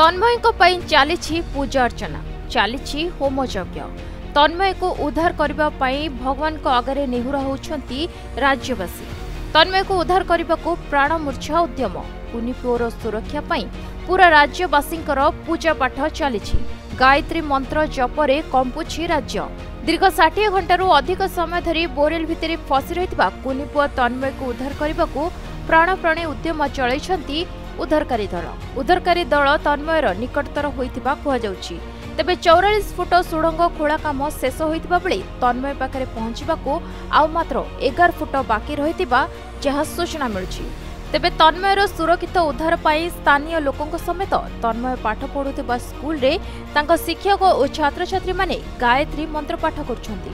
ତନ୍ମୟଙ୍କ ପାଇଁ ଚାଲିଛି ପୂଜାର୍ଚ୍ଚନା ଚାଲିଛି ହୋମଯଜ୍ଞ ତନ୍ମୟକୁ ଉଦ୍ଧାର କରିବା ପାଇଁ ଭଗବାନଙ୍କ ଆଗରେ ନିହୁର ହେଉଛନ୍ତି ରାଜ୍ୟବାସୀ ତନ୍ମୟକୁ ଉଦ୍ଧାର କରିବାକୁ ପ୍ରାଣମୂର୍ଚ୍ଛା ଉଦ୍ୟମ କୁନିପୁଅର ସୁରକ୍ଷା ପାଇଁ ପୁରା ରାଜ୍ୟବାସୀଙ୍କର ପୂଜାପାଠ ଚାଲିଛି ଗାୟତ୍ରୀ ମନ୍ତ୍ର ଜପରେ କମ୍ପୁଛି ରାଜ୍ୟ ଦୀର୍ଘ ଷାଠିଏ ଘଣ୍ଟାରୁ ଅଧିକ ସମୟ ଧରି ବୋରେଲ ଭିତରେ ଫସି ରହିଥିବା କୁନିପୁଅ ତନ୍ମୟକୁ ଉଦ୍ଧାର କରିବାକୁ ପ୍ରାଣପ୍ରାଣେ ଉଦ୍ୟମ ଚଳାଇଛନ୍ତି ଉଦ୍ଧାରକାରୀ ଦଳ ଉଦ୍ଧାରକାରୀ ଦଳ ତନ୍ମୟର ନିକଟତର ହୋଇଥିବା କୁହାଯାଉଛି ତେବେ ଚଉରାଳିଶ ଫୁଟ ସୁଡ଼ଙ୍ଗ ଖୋଳା କାମ ଶେଷ ହୋଇଥିବା ବେଳେ ତନ୍ମୟ ପାଖରେ ପହଞ୍ଚିବାକୁ ଆଉ ମାତ୍ର ଏଗାର ଫୁଟ ବାକି ରହିଥିବା ଯାହା ସୂଚନା ମିଳୁଛି ତେବେ ତନ୍ମୟର ସୁରକ୍ଷିତ ଉଦ୍ଧାର ପାଇଁ ସ୍ଥାନୀୟ ଲୋକଙ୍କ ସମେତ ତନ୍ମୟ ପାଠ ପଢ଼ୁଥିବା ସ୍କୁଲରେ ତାଙ୍କ ଶିକ୍ଷକ ଓ ଛାତ୍ରଛାତ୍ରୀମାନେ ଗାୟତ୍ରୀ ମନ୍ତ୍ର ପାଠ କରୁଛନ୍ତି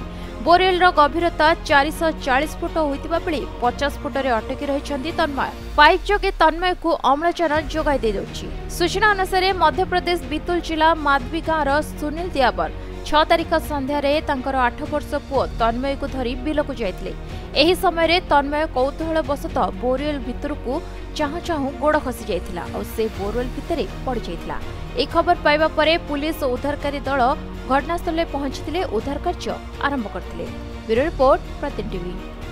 ବୋରେଲର ଗଭୀରତା ଚାରିଶହ ଚାଳିଶ ଫୁଟ ହୋଇଥିବା ବେଳେ ପଚାଶ ଫୁଟରେ ଅଟକି ରହିଛନ୍ତି ତନ୍ମୟ ପାଇପ୍ ଯୋଗେ ତନ୍ମୟକୁ ଅମ୍ଳଜାନ ଯୋଗାଇ ଦିଆଯାଉଛି ସୂଚନା ଅନୁସାରେ ମଧ୍ୟପ୍ରଦେଶ ବିତୁଲ ଜିଲ୍ଲା ମାଧବୀ ଗାଁର ସୁନୀଲ ଦିଆବର ଛଅ ତାରିଖ ସନ୍ଧ୍ୟାରେ ତାଙ୍କର ଆଠ ବର୍ଷ ପୁଅ ତନ୍ମୟକୁ ଧରି ବିଲକୁ ଯାଇଥିଲେ ଏହି ସମୟରେ ତନ୍ମୟ କୌତୂହଳବଶତଃ ବୋରୱେଲ୍ ଭିତରକୁ ଚାହୁଁ ଚାହୁଁ ଗୋଡ଼ ଖସିଯାଇଥିଲା ଆଉ ସେ ବୋରୱେଲ୍ ଭିତରେ ପଡ଼ିଯାଇଥିଲା ଏହି ଖବର ପାଇବା ପରେ ପୁଲିସ୍ ଓ ଉଦ୍ଧାରକାରୀ ଦଳ ଘଟଣାସ୍ଥଳରେ ପହଞ୍ଚିଥିଲେ ଉଦ୍ଧାର କାର୍ଯ୍ୟ ଆରମ୍ଭ କରିଥିଲେ ବ୍ୟୁରୋ ରିପୋର୍ଟ ପ୍ରତିନିଧି ଟିଭି